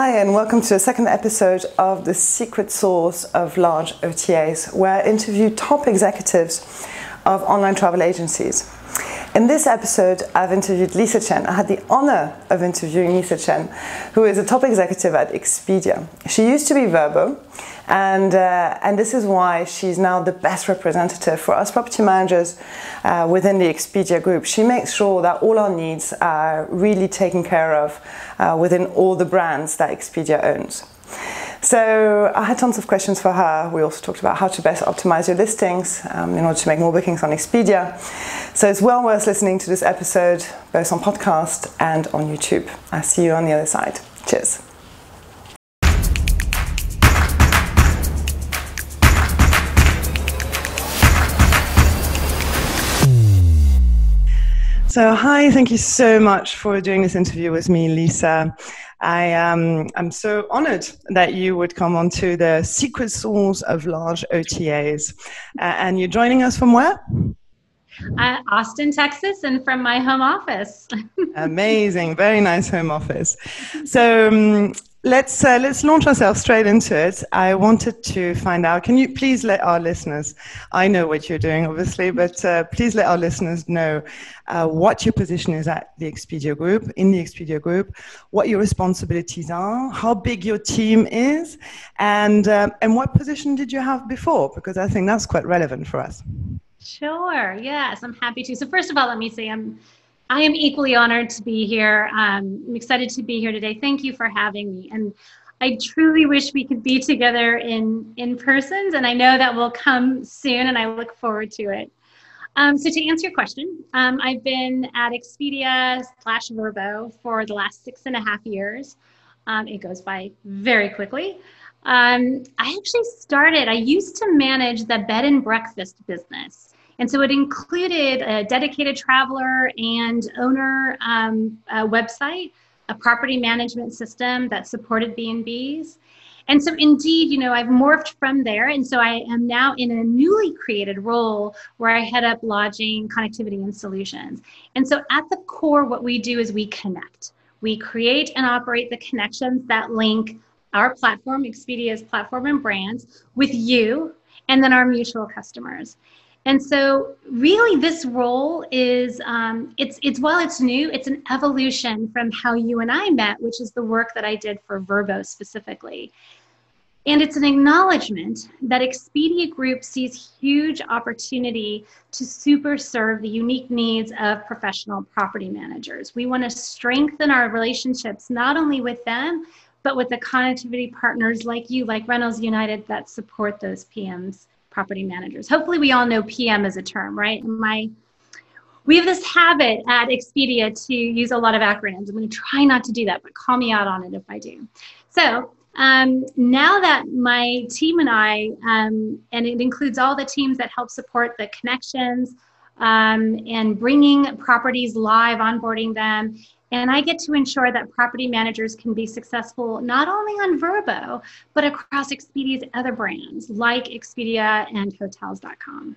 Hi, and welcome to the second episode of The Secret Sauce of Large OTAs, where I interview top executives of online travel agencies. In this episode, I've interviewed Lisa Chen. I had the honor of interviewing Lisa Chen, who is a top executive at Expedia. She used to be Vrbo, and, uh, and this is why she's now the best representative for us property managers uh, within the Expedia group. She makes sure that all our needs are really taken care of uh, within all the brands that Expedia owns. So I had tons of questions for her. We also talked about how to best optimize your listings um, in order to make more bookings on Expedia. So it's well worth listening to this episode, both on podcast and on YouTube. I'll see you on the other side. Cheers. So, hi, thank you so much for doing this interview with me, Lisa. I um, I'm so honored that you would come onto the secret sauce of large OTAs. Uh, and you're joining us from where? Uh, Austin, Texas, and from my home office. Amazing, very nice home office. So, um, let's uh, let's launch ourselves straight into it. I wanted to find out. Can you please let our listeners? I know what you're doing, obviously, but uh, please let our listeners know uh, what your position is at the Expedia Group, in the Expedia Group, what your responsibilities are, how big your team is, and um, and what position did you have before? Because I think that's quite relevant for us. Sure. Yes, I'm happy to. So first of all, let me say I'm I am equally honored to be here. Um, I'm excited to be here today. Thank you for having me. And I truly wish we could be together in in persons, and I know that will come soon, and I look forward to it. Um, so to answer your question, um, I've been at Expedia slash Vrbo for the last six and a half years. Um, it goes by very quickly. Um, I actually started. I used to manage the bed and breakfast business. And so it included a dedicated traveler and owner um, website, a property management system that supported B&Bs. And so indeed, you know, I've morphed from there. And so I am now in a newly created role where I head up lodging, connectivity, and solutions. And so at the core, what we do is we connect. We create and operate the connections that link our platform, Expedia's platform and brands, with you and then our mutual customers. And so, really, this role is um, it's it's while it's new, it's an evolution from how you and I met, which is the work that I did for Vrbo specifically. And it's an acknowledgement that Expedia Group sees huge opportunity to super serve the unique needs of professional property managers. We want to strengthen our relationships not only with them, but with the connectivity partners like you, like Rentals United, that support those PMs property managers. Hopefully, we all know PM as a term, right? My we have this habit at Expedia to use a lot of acronyms. I'm going to try not to do that, but call me out on it if I do. So um, now that my team and I, um, and it includes all the teams that help support the connections um, and bringing properties live, onboarding them, and I get to ensure that property managers can be successful not only on Vrbo, but across Expedia's other brands like Expedia and Hotels.com.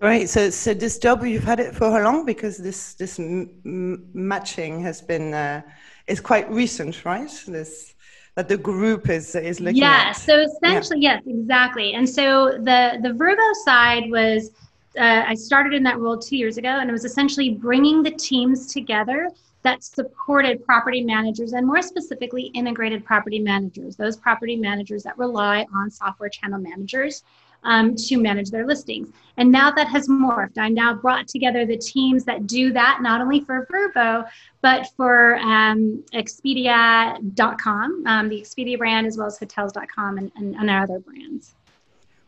Great. So, so this job you've had it for how long? Because this this m- matching has been uh, is quite recent, right? This that the group is is looking yeah, at. So essentially, yeah. yes, exactly. And so the the Vrbo side was uh, I started in that role two years ago, and it was essentially bringing the teams together that supported property managers and more specifically integrated property managers, those property managers that rely on software channel managers um, to manage their listings. And now that has morphed. I now brought together the teams that do that not only for Vrbo, but for um, Expedia.com, um, the Expedia brand, as well as Hotels.com and, and, and other brands.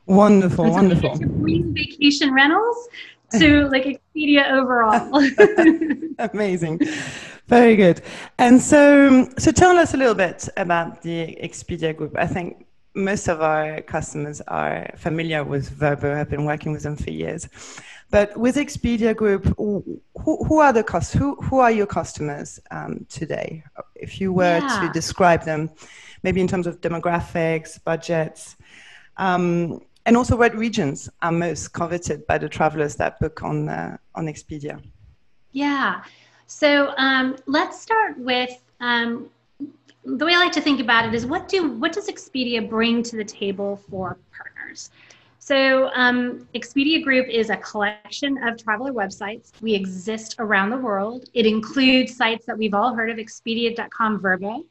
Wonderful, wonderful. Vacation rentals to like Expedia overall. Amazing, very good. And so, so tell us a little bit about the Expedia Group. I think most of our customers are familiar with Vrbo. Have been working with them for years. But with Expedia Group, who, who are the cost, who, who are your customers um, today? If you were yeah. to describe them, maybe in terms of demographics, budgets, um, and also, what regions are most coveted by the travelers that book on uh, on Expedia? Yeah. So um, let's start with um, the way I like to think about it is what do what does Expedia bring to the table for partners? So um, Expedia Group is a collection of traveler websites. We exist around the world. It includes sites that we've all heard of: Expedia.com, Vrbo,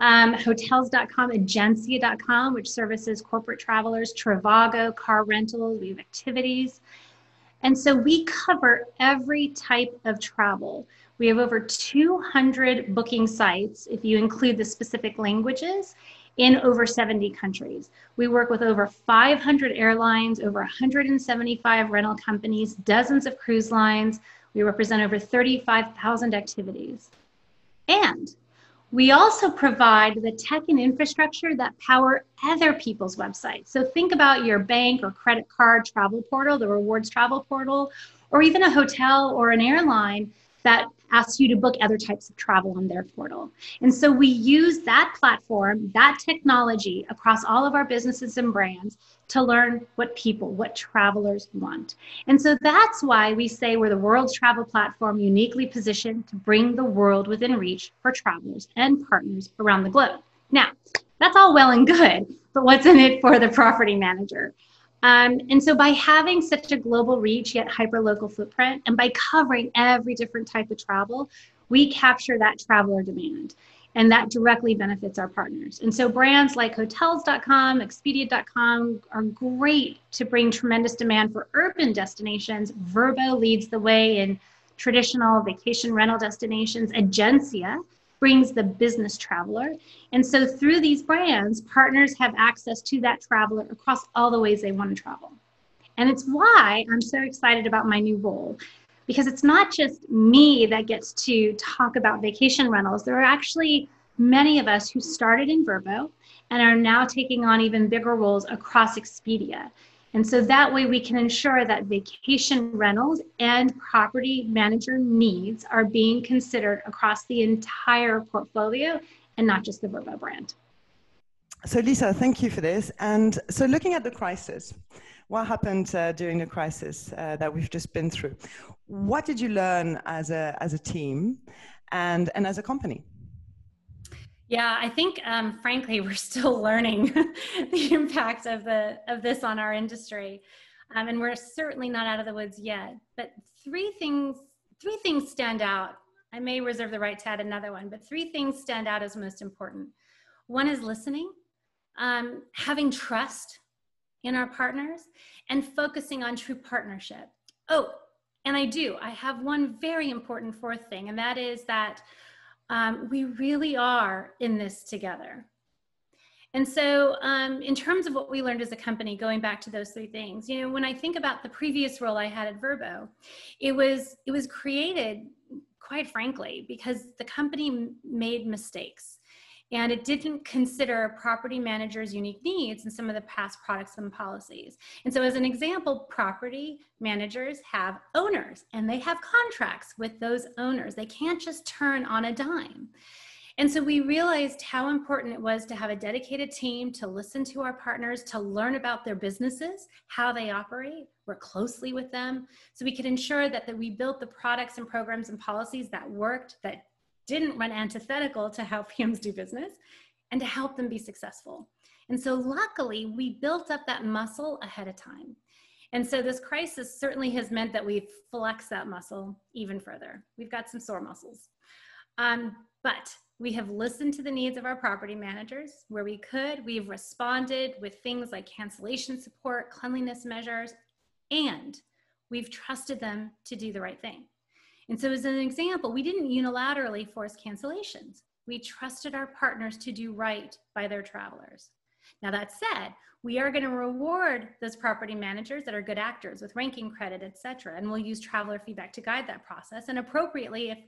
um, Hotels.com, Egencia.com, which services corporate travelers, Trivago, car rentals. We have activities, and so we cover every type of travel. We have over 200 booking sites, if you include the specific languages, in over 70 countries. We work with over 500 airlines, over 175 rental companies, dozens of cruise lines. We represent over 35,000 activities. And we also provide the tech and infrastructure that power other people's websites. So think about your bank or credit card travel portal, the rewards travel portal, or even a hotel or an airline that asks you to book other types of travel on their portal. And so we use that platform, that technology across all of our businesses and brands to learn what people, what travelers want. And so that's why we say we're the world's travel platform uniquely positioned to bring the world within reach for travelers and partners around the globe. Now, that's all well and good, but what's in it for the property manager? Um, and so by having such a global reach yet hyper local footprint and by covering every different type of travel, we capture that traveler demand. And that directly benefits our partners. And so brands like hotels.com, expedia.com are great to bring tremendous demand for urban destinations. Vrbo leads the way in traditional vacation rental destinations. Egencia brings the business traveler. And so through these brands, partners have access to that traveler across all the ways they want to travel. And it's why I'm so excited about my new role because it's not just me that gets to talk about vacation rentals. There are actually many of us who started in Vrbo and are now taking on even bigger roles across Expedia. And so that way we can ensure that vacation rentals and property manager needs are being considered across the entire portfolio and not just the Vrbo brand. So Lisa, thank you for this. And so looking at the crisis, what happened uh, during the crisis uh, that we've just been through? What did you learn as a, as a team and, and as a company? Yeah, I think um, frankly we're still learning the impact of the of this on our industry, um, and we're certainly not out of the woods yet. But three things three things stand out. I may reserve the right to add another one, but three things stand out as most important. One is listening, um, having trust in our partners, and focusing on true partnership. Oh, and I do. I have one very important fourth thing, and that is that um, we really are in this together. And so, um, in terms of what we learned as a company, going back to those three things, you know, when I think about the previous role I had at Vrbo, it was it was created, quite frankly, because the company made mistakes and it didn't consider property managers' unique needs in some of the past products and policies. And so, as an example, property managers have owners and they have contracts with those owners. They can't just turn on a dime. And so we realized how important it was to have a dedicated team to listen to our partners, to learn about their businesses, how they operate, work closely with them, so we could ensure that, that we built the products and programs and policies that worked, that didn't run antithetical to how PMs do business and to help them be successful. And so, luckily, we built up that muscle ahead of time. And so, this crisis certainly has meant that we've flexed that muscle even further. We've got some sore muscles. Um, but we have listened to the needs of our property managers where we could. We've responded with things like cancellation support, cleanliness measures, and we've trusted them to do the right thing. And so, as an example, we didn't unilaterally force cancellations. We trusted our partners to do right by their travelers. Now, that said, we are going to reward those property managers that are good actors with ranking credit, et cetera. And we'll use traveler feedback to guide that process. And appropriately, if,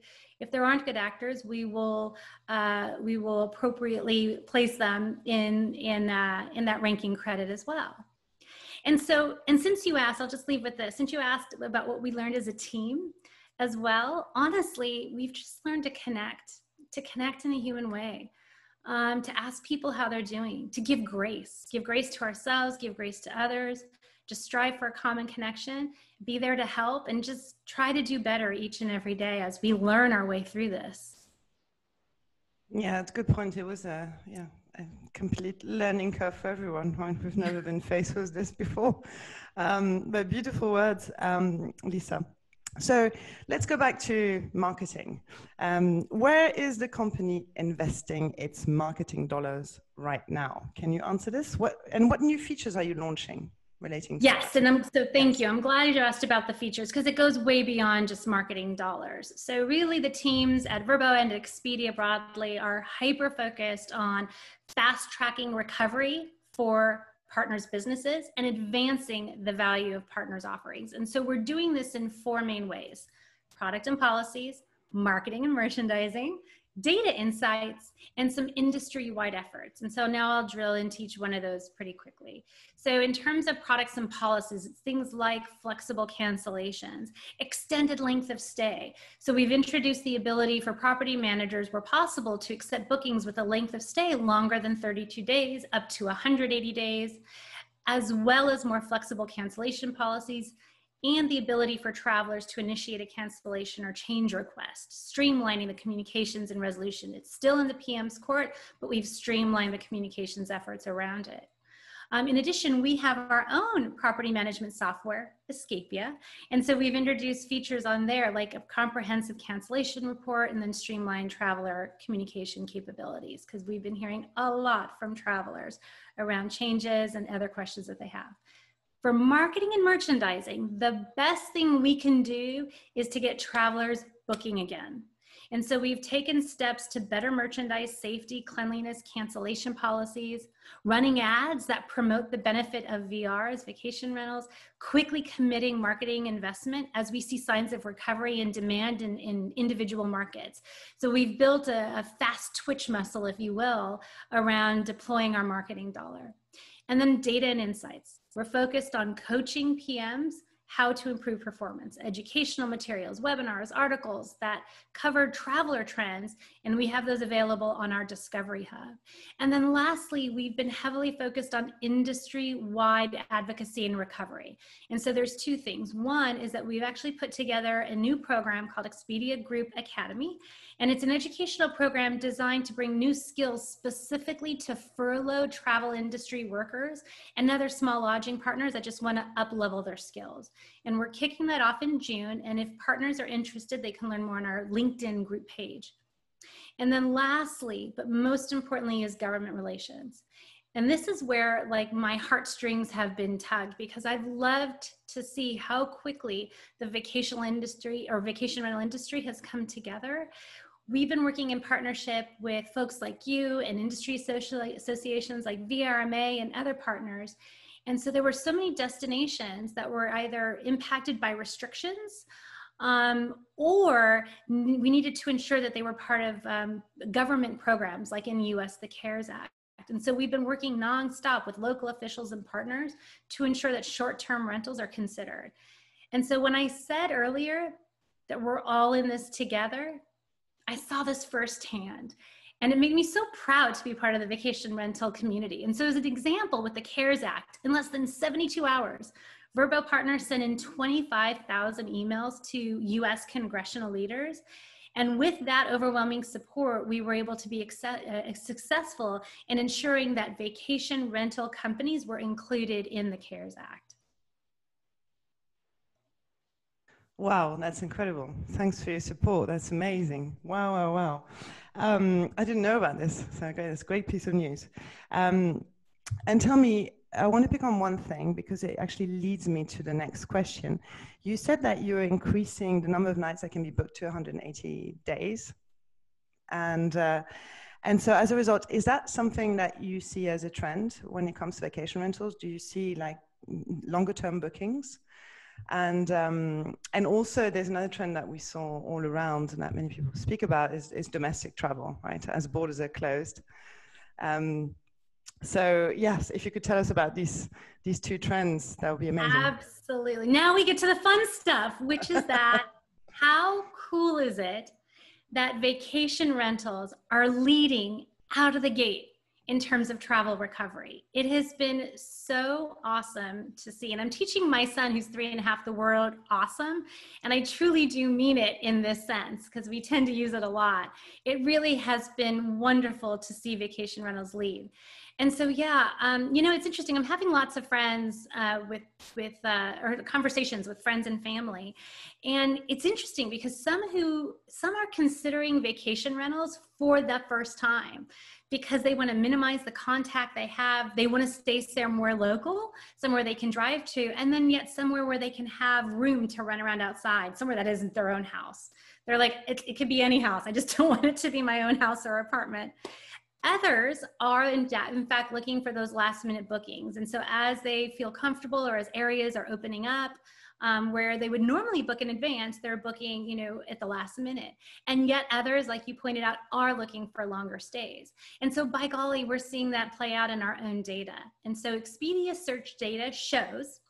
if there aren't good actors, we will, uh, we will appropriately place them in, in, uh, in that ranking credit as well. And so, and since you asked, I'll just leave with this. Since you asked about what we learned as a team, as well, honestly, we've just learned to connect, to connect in a human way, um, to ask people how they're doing, to give grace, give grace to ourselves, give grace to others, just strive for a common connection, be there to help, and just try to do better each and every day as we learn our way through this. Yeah, it's a good point. It was a yeah a complete learning curve for everyone. Right? We've never been faced with this before. Um, but beautiful words, um, Lisa. So let's go back to marketing. Um, where is the company investing its marketing dollars right now? Can you answer this? What and what new features are you launching? relating to yes and I'm, so thank you i'm glad you asked about the features because it goes way beyond just marketing dollars so really the teams at Vrbo and expedia broadly are hyper focused on fast tracking recovery for partners businesses and advancing the value of partners offerings. And so we're doing this in four main ways product and policies marketing and merchandising data insights and some industry wide efforts. And so now I'll drill into each one of those pretty quickly. So, in terms of products and policies, it's things like flexible cancellations, extended length of stay. So, we've introduced the ability for property managers, where possible, to accept bookings with a length of stay longer than 32 days, up to 180 days, as well as more flexible cancellation policies and the ability for travelers to initiate a cancellation or change request, streamlining the communications and resolution. It's still in the PM's court, but we've streamlined the communications efforts around it. Um, in addition, we have our own property management software, Escapia. And so we've introduced features on there like a comprehensive cancellation report and then streamlined traveler communication capabilities because we've been hearing a lot from travelers around changes and other questions that they have. For marketing and merchandising, the best thing we can do is to get travelers booking again. And so we've taken steps to better merchandise safety, cleanliness, cancellation policies, running ads that promote the benefit of VRs, vacation rentals, quickly committing marketing investment as we see signs of recovery and demand in, in individual markets. So we've built a, a fast twitch muscle, if you will, around deploying our marketing dollar. And then data and insights. We're focused on coaching PMs how to improve performance, educational materials, webinars, articles that cover traveler trends, and we have those available on our Discovery Hub. And then lastly, we've been heavily focused on industry-wide advocacy and recovery. And so there's two things. One is that we've actually put together a new program called Expedia Group Academy, and it's an educational program designed to bring new skills specifically to furloughed travel industry workers and other small lodging partners that just want to up level their skills. And we're kicking that off in June. And if partners are interested, they can learn more on our LinkedIn group page. And then lastly, but most importantly, is government relations. And this is where like my heartstrings have been tugged because I've loved to see how quickly the vacation industry or vacation rental industry has come together. We've been working in partnership with folks like you and industry associations like VRMA and other partners and so there were so many destinations that were either impacted by restrictions um, or we needed to ensure that they were part of um, government programs like in the US, the CARES Act. And so we've been working nonstop with local officials and partners to ensure that short term rentals are considered. And so when I said earlier that we're all in this together, I saw this firsthand. And it made me so proud to be part of the vacation rental community. And so, as an example, with the CARES Act, in less than 72 hours, Vrbo partners sent in 25,000 emails to US congressional leaders. And with that overwhelming support, we were able to be uh, successful in ensuring that vacation rental companies were included in the CARES Act. Wow, that's incredible. Thanks for your support. That's amazing. Wow, wow, wow. Um, I didn't know about this, so okay, that's a great piece of news. Um, and tell me, I want to pick on one thing because it actually leads me to the next question. You said that you're increasing the number of nights that can be booked to 180 days. And, uh, and so as a result, is that something that you see as a trend when it comes to vacation rentals? Do you see like longer term bookings? And um, and also there's another trend that we saw all around and that many people speak about is, is domestic travel, right? As borders are closed. Um, so yes, if you could tell us about these these two trends, that would be amazing. Absolutely. Now we get to the fun stuff, which is that how cool is it that vacation rentals are leading out of the gate in terms of travel recovery. It has been so awesome to see. And I'm teaching my son, who's three and a half, the word awesome. And I truly do mean it in this sense because we tend to use it a lot. It really has been wonderful to see vacation rentals lead. And so, yeah, um, you know, it's interesting. I'm having lots of friends uh, with with uh, or conversations with friends and family, and it's interesting because some who some are considering vacation rentals for the first time because they want to minimize the contact they have. They want to stay somewhere more local, somewhere they can drive to, and then yet somewhere where they can have room to run around outside, somewhere that isn't their own house. They're like, it, it could be any house. I just don't want it to be my own house or apartment. Others are, in, in fact, looking for those last minute bookings. And so, as they feel comfortable or as areas are opening up, um, where they would normally book in advance, they're booking, you know, at the last minute. And yet others, like you pointed out, are looking for longer stays. And so by golly, we're seeing that play out in our own data. And so Expedia search data shows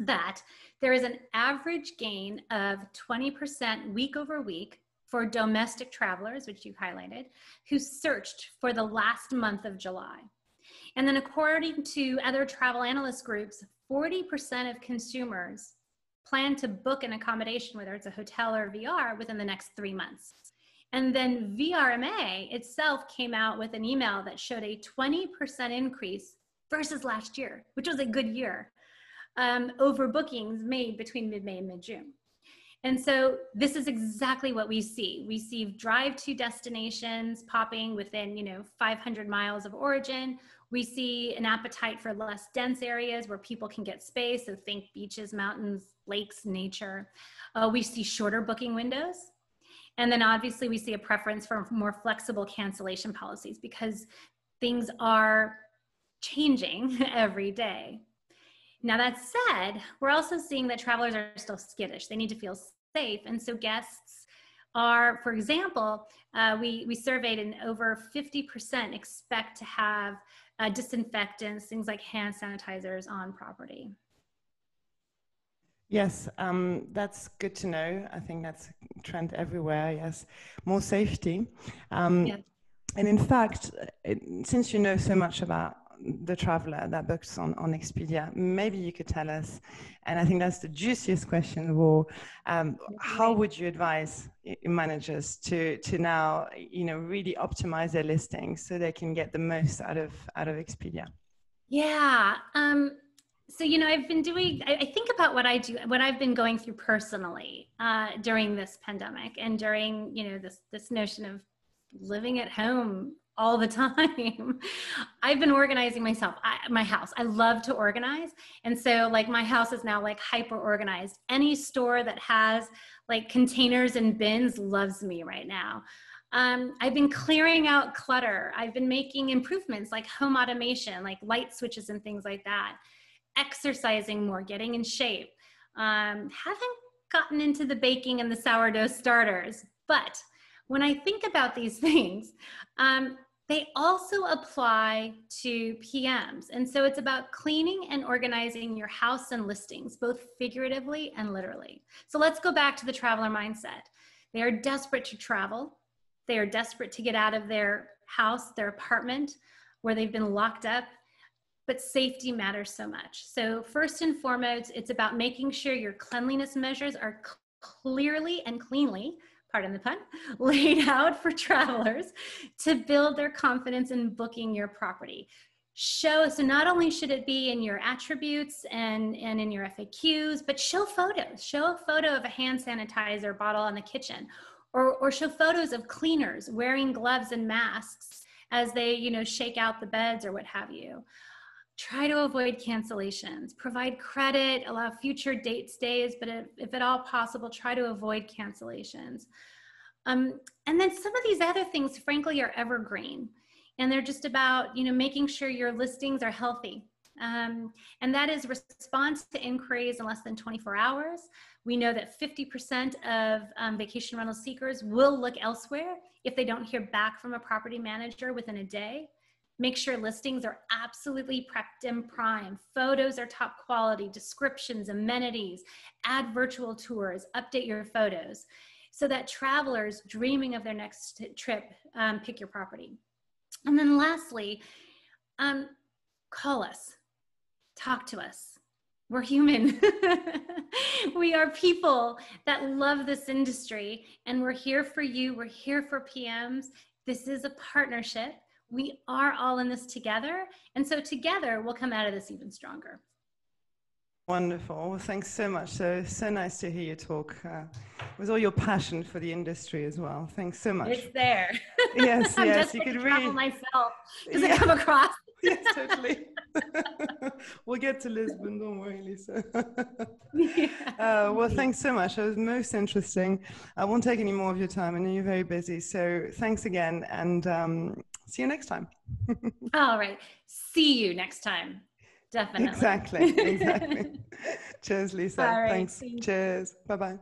that there is an average gain of 20% week over week for domestic travelers, which you highlighted, who searched for the last month of July. And then, according to other travel analyst groups, 40% of consumers plan to book an accommodation, whether it's a hotel or VR, within the next three months. And then VRMA itself came out with an email that showed a 20% increase versus last year, which was a good year, um, over bookings made between mid May and mid June. And so this is exactly what we see. We see drive to destinations popping within, you know, 500 miles of origin. We see an appetite for less dense areas where people can get space. So think beaches, mountains, lakes, nature. Uh, we see shorter booking windows. And then obviously we see a preference for more flexible cancellation policies because things are changing every day. Now, that said, we're also seeing that travelers are still skittish. They need to feel safe. And so, guests are, for example, uh, we, we surveyed and over 50% expect to have uh, disinfectants, things like hand sanitizers on property. Yes, um, that's good to know. I think that's a trend everywhere. Yes, more safety. Um, yeah. And in fact, it, since you know so much about the traveler that books on, on Expedia. Maybe you could tell us, and I think that's the juiciest question of all. Um, how would you advise managers to to now, you know, really optimize their listings so they can get the most out of out of Expedia? Yeah. Um, so you know, I've been doing. I, I, think about what I do, what I've been going through personally uh, during this pandemic, and during you know this this notion of living at home all the time. I've been organizing myself, I, my house. I love to organize. And so, like, my house is now like hyper organized. Any store that has like containers and bins loves me right now. Um, I've been clearing out clutter. I've been making improvements like home automation, like light switches and things like that. Exercising more, getting in shape. Um, haven't gotten into the baking and the sourdough starters, but when I think about these things, um, they also apply to PMs. And so it's about cleaning and organizing your house and listings, both figuratively and literally. So let's go back to the traveler mindset. They are desperate to travel, they are desperate to get out of their house, their apartment, where they've been locked up. But safety matters so much. So, first and foremost, it's about making sure your cleanliness measures are clearly and cleanly pardon the pun, laid out for travelers to build their confidence in booking your property. Show, so not only should it be in your attributes and, and in your FAQs, but show photos. Show a photo of a hand sanitizer bottle in the kitchen, or, or show photos of cleaners wearing gloves and masks as they, you know, shake out the beds or what have you try to avoid cancellations. Provide credit allow future date stays but if, at all possible try to avoid cancellations. Um, and then some of these other things frankly are evergreen. And they're just about you know making sure your listings are healthy. Um, and that is response to inquiries in less than 24 hours. We know that 50% of um, vacation rental seekers will look elsewhere if they don't hear back from a property manager within a day Make sure listings are absolutely prepped and prime. Photos are top quality, descriptions, amenities, add virtual tours, update your photos so that travelers dreaming of their next trip um, pick your property. And then lastly, um, call us, talk to us. We're human. we are people that love this industry, and we're here for you. We're here for PMs. This is a partnership. We are all in this together. And so, together, we'll come out of this even stronger. Wonderful. Well, thanks so much. So, so nice to hear you talk uh, with all your passion for the industry as well. Thanks so much. It's there. Yes, I'm yes. you could really. myself. Does Yeah. it come across? yes, totally. we'll get to Lisbon, don't worry, Lisa. uh, well, thanks so much. It was most interesting. I won't take any more of your time. I know you're very busy. So thanks again and um, see you next time. All right. See you next time. Definitely. Exactly, exactly. Cheers, Lisa. Right, thanks. thank. Cheers. Bye bye.